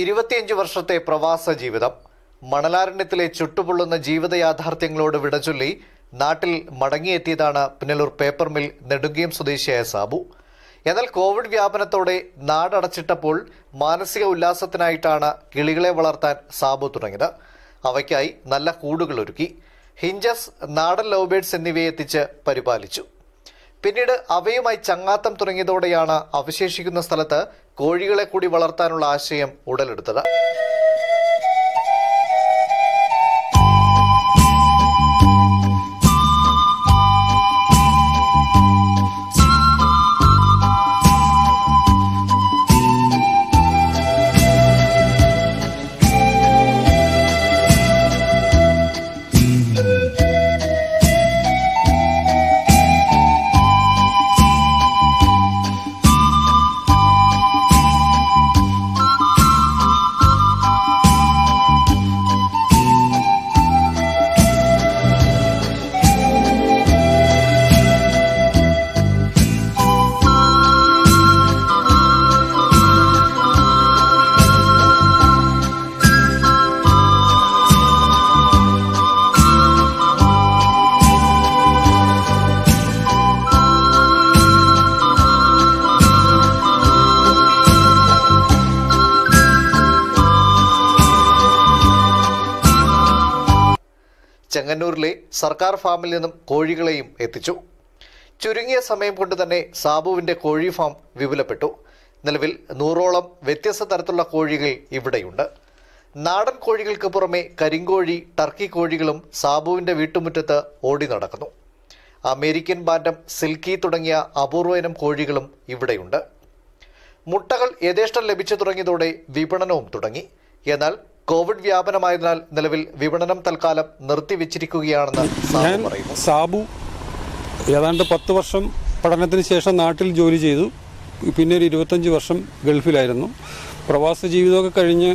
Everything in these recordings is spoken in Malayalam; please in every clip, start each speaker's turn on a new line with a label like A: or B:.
A: ഇരുപത്തിയഞ്ച് വർഷത്തെ പ്രവാസ ജീവിതം മണലാരണ്യത്തിലെ ചുട്ടുപൊള്ളുന്ന ജീവിത യാഥാർത്ഥ്യങ്ങളോട് വിടചൊല്ലി നാട്ടിൽ മടങ്ങിയെത്തിയതാണ് പുനലൂർ പേപ്പർ മിൽ നെടുങ്കയം സ്വദേശിയായ സാബു. എന്നാൽ കോവിഡ് വ്യാപനത്തോടെ നാടടച്ചിട്ടപ്പോൾ മാനസിക ഉല്ലാസത്തിനായിട്ടാണ് കിളികളെ വളർത്താൻ സാബു തുടങ്ങിയത്. അവയ്ക്കായി നല്ല കൂടുകൾ ഒരുക്കി ഹിഞ്ചസ് നാടൻ ലോബേഡ്സ് ബേഡ്സ് എന്നിവയെ എത്തിച്ച് പരിപാലിച്ചു. പിന്നീട് അവയുമായി ചങ്ങാത്തം തുടങ്ങിയതോടെയാണ് അവശേഷിക്കുന്ന സ്ഥലത്ത് കോഴികളെ കൂടി വളർത്താനുള്ള ആശയം ഉടലെടുത്തത്. ചെങ്ങന്നൂരിലെ സർക്കാർ ഫാമിൽ നിന്നും കോഴികളെയും എത്തിച്ചു. ചുരുങ്ങിയ സമയം കൊണ്ട് തന്നെ സാബുവിന്റെ കോഴി ഫാം വിപുലപ്പെട്ടു. നിലവിൽ നൂറോളം വ്യത്യസ്ത തരത്തിലുള്ള കോഴികൾ ഇവിടെയുണ്ട്. നാടൻ കോഴികൾക്ക് പുറമെ കരിങ്കോഴി ടർക്കി കോഴികളും സാബുവിന്റെ വീട്ടുമുറ്റത്ത് ഓടി നടക്കുന്നു. അമേരിക്കൻ ബാൻഡം സിൽക്കി തുടങ്ങിയ അപൂർവനം കോഴികളും ഇവിടെയുണ്ട്. മുട്ടകൾ യഥേഷ്ടം ലഭിച്ചു തുടങ്ങിയതോടെ വിപണനവും തുടങ്ങി. എന്നാൽ കോവിഡ് വ്യാപനമായതിനാൽ നിലവിൽ വിപണനം തൽക്കാലം നിർത്തിവെച്ചിരിക്കുകയാണെന്ന് സാബു
B: ഞാൻ
A: പറയുന്നു.
B: സാബു ഏതാണ്ട് പത്ത് വർഷം പഠനത്തിന് ശേഷം നാട്ടിൽ ജോലി ചെയ്തു. പിന്നെ ഒരു ഇരുപത്തഞ്ച് വർഷം ഗൾഫിലായിരുന്നു. പ്രവാസ ജീവിതമൊക്കെ കഴിഞ്ഞ്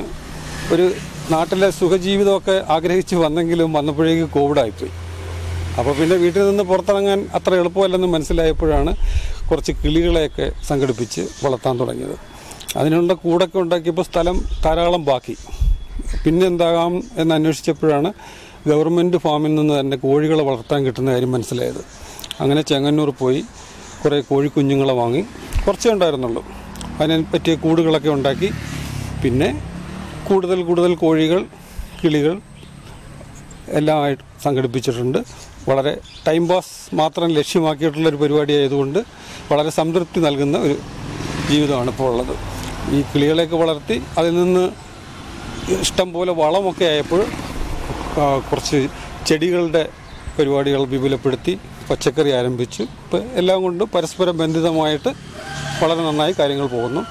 B: ഒരു നാട്ടിലെ സുഖജീവിതമൊക്കെ ആഗ്രഹിച്ച് വന്നെങ്കിലും വന്നപ്പോഴേക്ക് കോവിഡായിപ്പോയി. അപ്പോൾ പിന്നെ വീട്ടിൽ നിന്ന് പുറത്തിറങ്ങാൻ അത്ര എളുപ്പമല്ലെന്ന് മനസ്സിലായപ്പോഴാണ് കുറച്ച് കിളികളെയൊക്കെ സംഘടിപ്പിച്ച് വളർത്താൻ തുടങ്ങിയത്. അതിനുള്ള കൂടൊക്കെ ഉണ്ടാക്കിയപ്പോൾ സ്ഥലം ധാരാളം ബാക്കി. പിന്നെ എന്താകാം എന്ന് അന്വേഷിച്ചപ്പോഴാണ് ഗവൺമെന്റ് ഫാമിൽ നിന്ന് തന്നെ കോഴികളെ വളർത്താൻ കിട്ടുന്ന കാര്യം മനസ്സിലായത്. അങ്ങനെ ചെങ്ങന്നൂർ പോയി കുറേ കോഴിക്കുഞ്ഞുങ്ങളെ വാങ്ങി. കുറച്ചേ ഉണ്ടായിരുന്നുള്ളൂ. അതിനെ പറ്റിയ കൂടുകളൊക്കെ ഉണ്ടാക്കി. പിന്നെ കൂടുതൽ കൂടുതൽ കോഴികൾ കിളികൾ എല്ലാമായിട്ട് സംഘടിപ്പിച്ചിട്ടുണ്ട്. വളരെ ടൈം പാസ് മാത്രം ലക്ഷ്യമാക്കിയിട്ടുള്ള ഒരു പരിപാടി ആയതുകൊണ്ട് വളരെ സംതൃപ്തി നൽകുന്ന ഒരു ജീവിതമാണ് ഇപ്പോൾ ഉള്ളത്. ഈ കിളികളെയൊക്കെ വളർത്തി അതിൽ നിന്ന് ഇഷ്ടം പോലെ വളമൊക്കെ ആയപ്പോൾ കുറച്ച് ചെടികളുടെ പരിപാടികൾ വിപുലപ്പെടുത്തി പച്ചക്കറി ആരംഭിച്ചു. ഇപ്പം എല്ലാം കൊണ്ട് പരസ്പരം ബന്ധിതമായിട്ട് വളരെ നന്നായി കാര്യങ്ങൾ പോകുന്നു.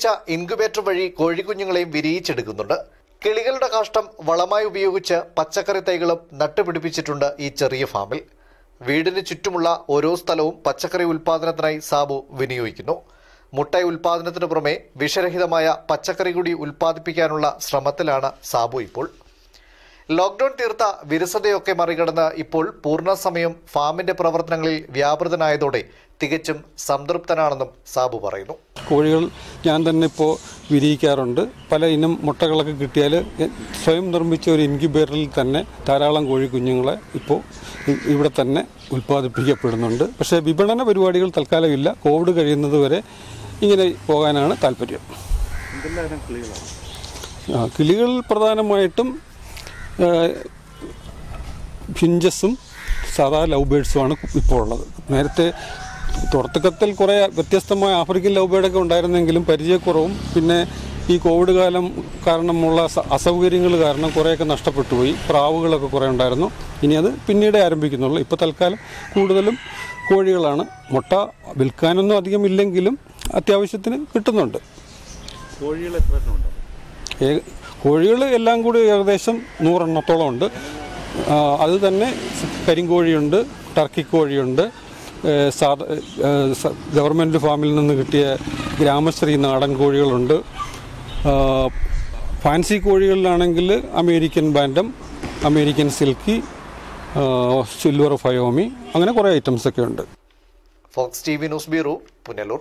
A: നിർമ്മിച്ച ഇൻക്യുബേറ്റർ വഴി കോഴിക്കുഞ്ഞുങ്ങളെയും വിരിയിച്ചെടുക്കുന്നുണ്ട്. കിളികളുടെ കാഷ്ടം വളമായി ഉപയോഗിച്ച് പച്ചക്കറി തൈകളും നട്ടുപിടിപ്പിച്ചിട്ടുണ്ട് ഈ ചെറിയ ഫാമിൽ. വീടിന് ചുറ്റുമുള്ള ഓരോ സ്ഥലവും പച്ചക്കറി ഉൽപാദനത്തിനായി സാബു വിനിയോഗിക്കുന്നു. മുട്ട ഉൽപ്പാദനത്തിനു പുറമെ വിഷരഹിതമായ പച്ചക്കറി കൂടി ഉൽപ്പാദിപ്പിക്കാനുള്ള ശ്രമത്തിലാണ് സാബു ഇപ്പോൾ. ലോക്ഡൌൺ തീർത്ത വിരസതയൊക്കെ മറികടന്ന് ഇപ്പോൾ പൂർണസമയം ഫാമിന്റെ പ്രവർത്തനങ്ങളിൽ വ്യാപൃതനായതോടെ തികച്ചും സംതൃപ്തനാണെന്നും സാബു പറയുന്നു.
B: കോഴികൾ ഞാൻ തന്നെ ഇപ്പോൾ വിരിയിക്കാറുണ്ട്. പല ഇനം മുട്ടകളൊക്കെ കിട്ടിയാൽ സ്വയം നിർമ്മിച്ച ഒരു ഇൻക്യുബേറ്ററിൽ തന്നെ ധാരാളം കോഴി കുഞ്ഞുങ്ങളെ ഇപ്പോൾ ഇവിടെ തന്നെ ഉൽപ്പാദിപ്പിക്കപ്പെടുന്നുണ്ട്. പക്ഷേ വിപണന പരിപാടികൾ തൽക്കാലം ഇല്ല കോവിഡ് കഴിയുന്നത് വരെ ഇങ്ങനെ പോകാനാണ് താല്പര്യം. ആ, കിളികൾ പ്രധാനമായിട്ടും ആ, ഭിഞ്ചസും സാധാ ലവ് ബേഡ്സുമാണ് ഇപ്പോൾ ഉള്ളത്. നേരത്തെ തുടക്കത്തിൽ കുറേ വ്യത്യസ്തമായ ആഫ്രിക്കൻ ലവ് ബേഡൊക്കെ ഉണ്ടായിരുന്നെങ്കിലും പരിചയക്കുറവും പിന്നെ ഈ കോവിഡ് കാലം കാരണമുള്ള അസൗകര്യങ്ങൾ കാരണം കുറേയൊക്കെ നഷ്ടപ്പെട്ടു പോയി പ്രാവുകളൊക്കെ കുറേ ഉണ്ടായിരുന്നു. ഇനി അത് പിന്നീട് ആരംഭിക്കുന്നുള്ളൂ. ഇപ്പോൾ തൽക്കാലം കൂടുതലും കോഴികളാണ്. മുട്ട വിൽക്കാനൊന്നും അധികം ഇല്ലെങ്കിലും അത്യാവശ്യത്തിന് കിട്ടുന്നുണ്ട്.
C: കോഴികൾ എത്ര
B: കോഴികൾ എല്ലാം കൂടി ഏകദേശം നൂറെണ്ണത്തോളം ഉണ്ട്. അത് തന്നെ കരിങ്കോഴിയുണ്ട് ടർക്കി കോഴിയുണ്ട് ഏ, സാധ ഗവൺമെന്റ് ഫാമിൽ നിന്ന് കിട്ടിയ ഗ്രാമശ്രീ നാടൻ കോഴികളുണ്ട്. Fancy കോഴികളിലാണെങ്കിൽ American bantam American silky silver fayoumi അങ്ങനെ കുറേ ഐറ്റംസ് ഒക്കെ ഉണ്ട്.
A: Fox T V news bureau Punalur